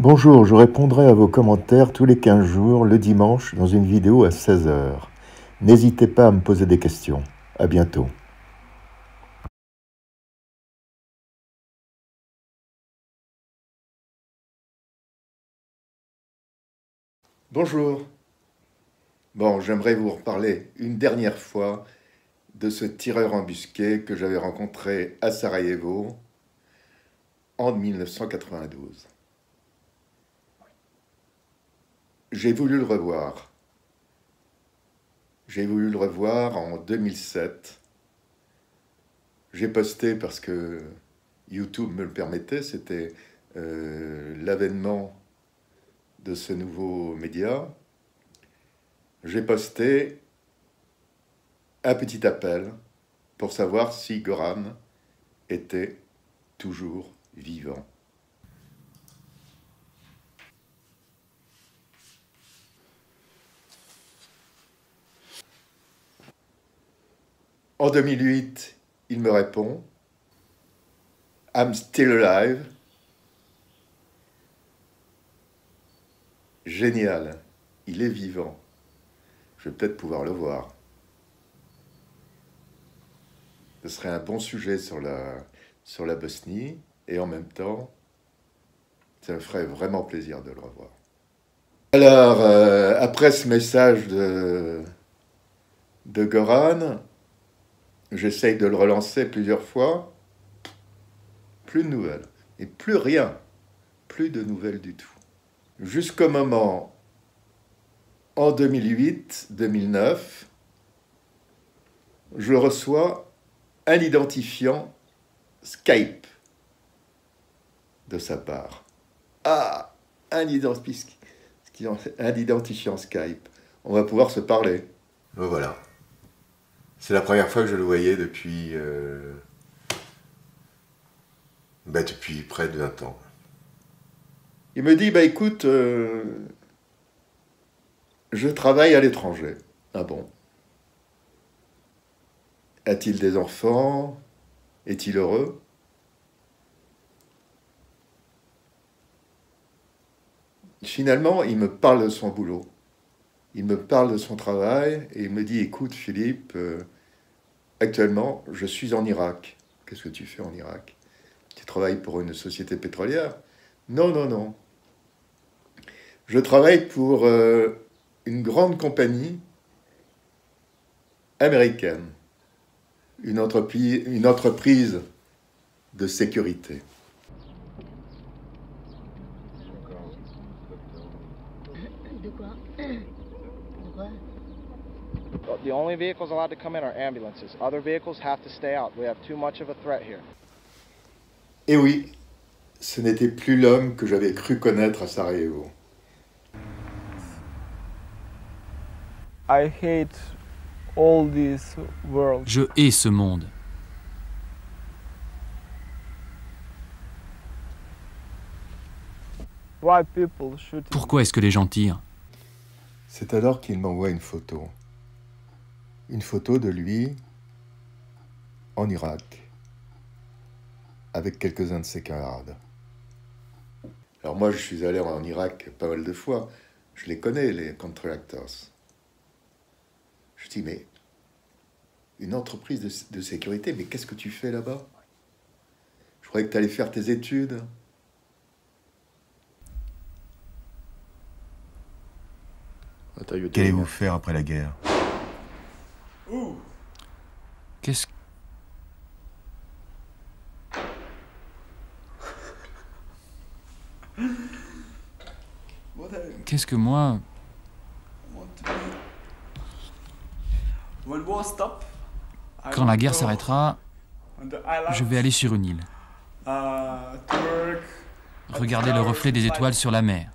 Bonjour, je répondrai à vos commentaires tous les 15 jours, le dimanche, dans une vidéo à 16h. N'hésitez pas à me poser des questions. À bientôt. Bonjour. Bon, j'aimerais vous reparler une dernière fois de ce tireur embusqué que j'avais rencontré à Sarajevo en 1992. J'ai voulu le revoir. J'ai voulu le revoir en 2007. J'ai posté parce que YouTube me le permettait, c'était euh, l'avènement de ce nouveau média. J'ai posté un petit appel pour savoir si Goran était toujours vivant. En 2008, il me répond I'm still alive. Génial, il est vivant. Je vais peut-être pouvoir le voir. Ce serait un bon sujet sur la, Bosnie et en même temps, ça me ferait vraiment plaisir de le revoir. Alors, euh, après ce message de Goran, J'essaye de le relancer plusieurs fois. Plus de nouvelles. Et plus rien. Plus de nouvelles du tout. Jusqu'au moment, en 2008-2009, je reçois un identifiant Skype de sa part. Ah, un identifiant, Skype. On va pouvoir se parler. Voilà. C'est la première fois que je le voyais depuis. Euh, bah, depuis près de 20 ans. Il me dit Bah écoute, euh, je travaille à l'étranger. Ah bon? A-t-il des enfants? Est-il heureux? Finalement, il me parle de son boulot il me parle de son travail et il me dit Écoute, Philippe, euh, actuellement, je suis en Irak. Qu'est-ce que tu fais en Irak? Tu travailles pour une société pétrolière? Non, non, non. Je travaille pour euh, une grande compagnie américaine, une entreprise, une entreprise de sécurité. The only vehicles allowed to come in are ambulances. Other vehicles have to stay out. We have too much of a threat here. Et oui, ce n'était plus l'homme que j'avais cru connaître à Sarajevo. I hate all this world. Je hais ce monde. Why people shoot Pourquoi est-ce que les gens tirent? C'est alors qu'il m'envoie une photo une photo de lui en Irak avec quelques-uns de ses camarades. Alors moi, je suis allé en Irak pas mal de fois. Je les connais, les contractors. Je dis, mais une entreprise de, de sécurité, mais qu'est-ce que tu fais là-bas? Je croyais que tu allais faire tes études. Qu'allez-vous faire après la guerre? Qu'est-ce Qu'est-ce que moi Quand la guerre s'arrêtera, je vais aller sur une île. Regarder le reflet des étoiles sur la mer.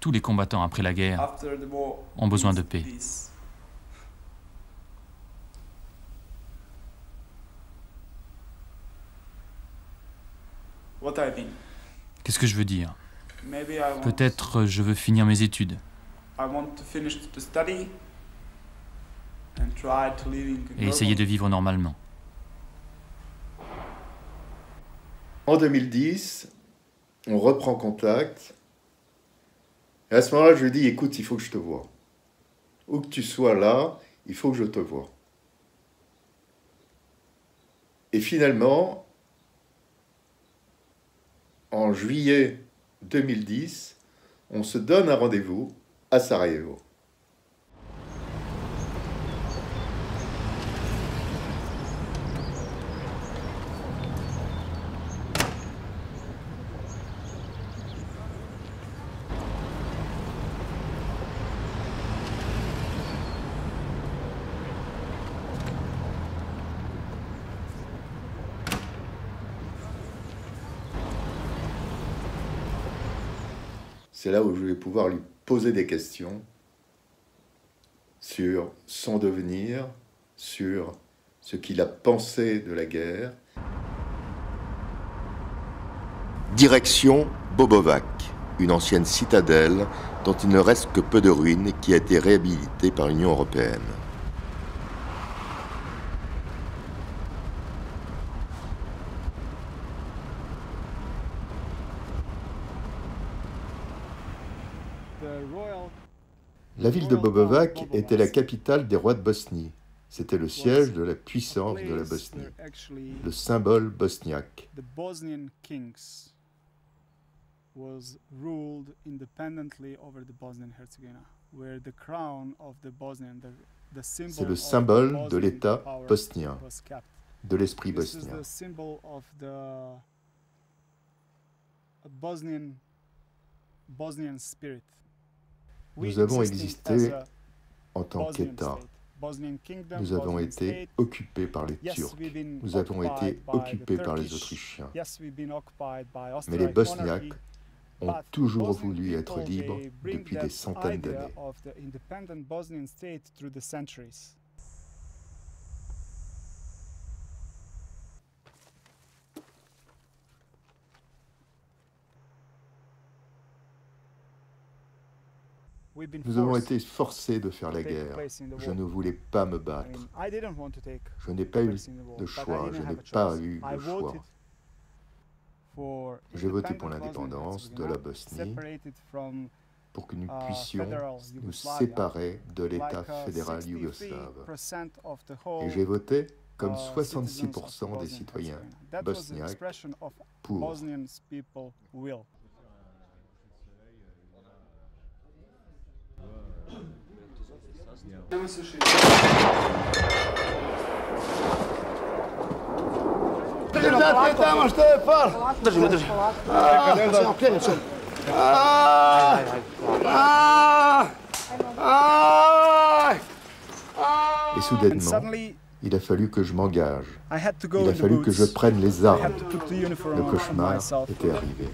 Tous les combattants après la guerre ont besoin de paix. Qu'est-ce que je veux dire? Peut-être je veux finir mes études. et essayer de vivre normalement. En 2010, on reprend contact. Et à ce moment-là, je lui dis, écoute, il faut que je te vois. Où que tu sois là, il faut que je te vois. Et finalement, en juillet 2010, on se donne un rendez-vous à Sarajevo. C'est là où je vais pouvoir lui poser des questions sur son devenir, sur ce qu'il a pensé de la guerre. Direction Bobovac, une ancienne citadelle dont il ne reste que peu de ruines qui a été réhabilitée par l'Union européenne. La ville de Bobovac était la capitale des rois de Bosnie. C'était le siège de la puissance de la Bosnie, le symbole bosniaque. C'est le symbole de l'État bosnien, de l'esprit bosnien. Nous avons existé en tant qu'État. Nous avons été occupés par les Turcs. Nous avons été occupés par les Autrichiens. Mais les Bosniaques ont toujours voulu être libres depuis des centaines d'années. Nous avons été forcés de faire la guerre. Je ne voulais pas me battre. Je n'ai pas eu de choix. Je n'ai pas eu de choix. J'ai voté pour l'indépendance de la Bosnie pour que nous uh, puissions nous séparer de l'État fédéral yougoslave. Et j'ai voté comme 66% uh, des citoyens bosniaques pour. Et soudainement, il a fallu que je m'engage. Il a fallu que je prenne les armes. Le cauchemar était arrivé.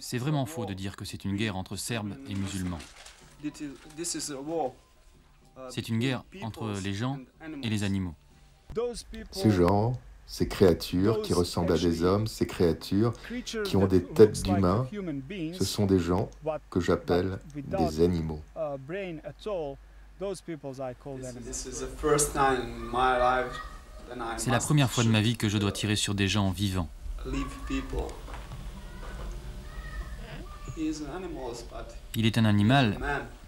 C'est vraiment faux de dire que c'est une guerre entre Serbes et musulmans. C'est une guerre entre les gens et les animaux. Ces gens, ces créatures qui ressemblent à des hommes, ces créatures qui ont des têtes d'humains, ce sont des gens que j'appelle des animaux. C'est la première fois de ma vie que je dois tirer sur des gens vivants. Il est un animal,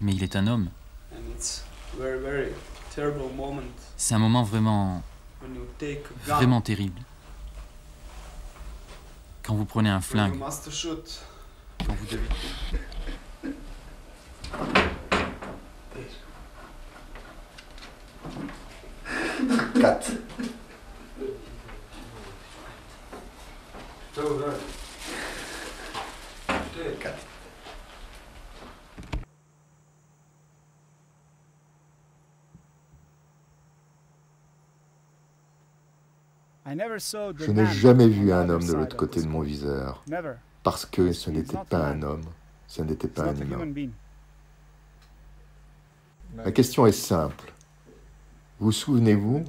mais il est un homme. C'est un moment vraiment, vraiment terrible. Quand vous prenez un flingue, quand vous devez... Quatre. Je n'ai jamais vu un homme de l'autre côté de mon viseur, parce que ce n'était pas un homme, ce n'était pas un humain. La question est simple. Vous souvenez-vous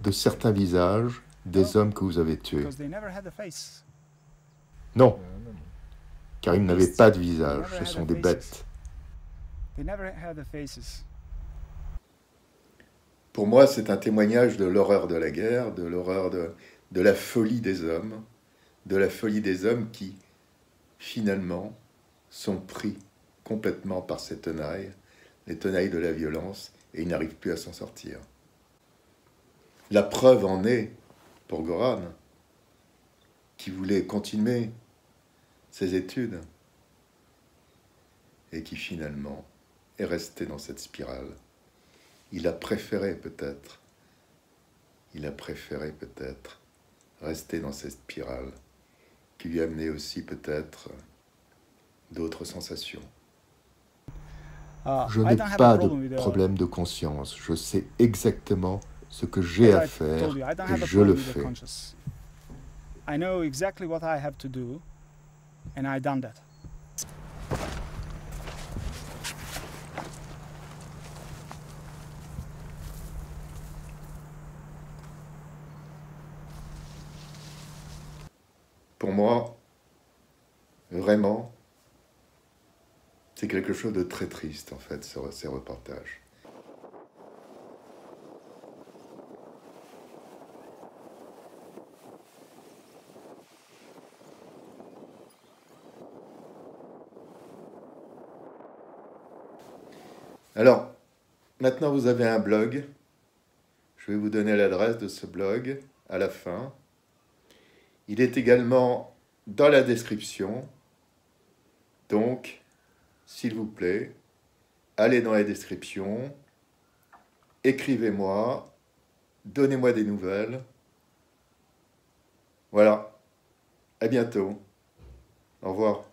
de certains visages des hommes que vous avez tués? Non, car ils n'avaient pas de visage, ce sont des bêtes. Pour moi, c'est un témoignage de l'horreur de la guerre, de l'horreur de, de la folie des hommes, de la folie des hommes qui, finalement, sont pris complètement par ces tenailles, les tenailles de la violence, et ils n'arrivent plus à s'en sortir. La preuve en est pour Goran, qui voulait continuer ses études et qui finalement est resté dans cette spirale. Il a préféré peut-être, il a préféré peut-être rester dans cette spirale qui lui a amené aussi peut-être d'autres sensations. Uh, Je n'ai pas de problème de conscience. Je sais exactement ce que j'ai à faire et je le fais. And I done that. Pour moi, vraiment, c'est quelque chose de très triste en fait, ces reportages. Alors, maintenant vous avez un blog. Je vais vous donner l'adresse de ce blog à la fin. Il est également dans la description. Donc, s'il vous plaît, allez dans la description, écrivez-moi, donnez-moi des nouvelles. Voilà. À bientôt. Au revoir.